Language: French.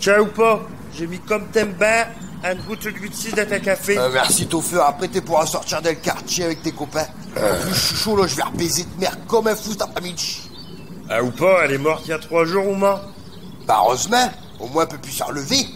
Ciao ou pas J'ai mis comme t'aimes bien une bouteille de dans ta café. Euh, merci Toffeur, après t'es pourras sortir dans quartier avec tes copains. Euh. En plus, je suis chaud là, je vais repaiser de merde comme un fou cet après-midi. Ah ou pas, elle est morte il y a trois jours ou moins Bah heureusement, au moins un peu plus se relever.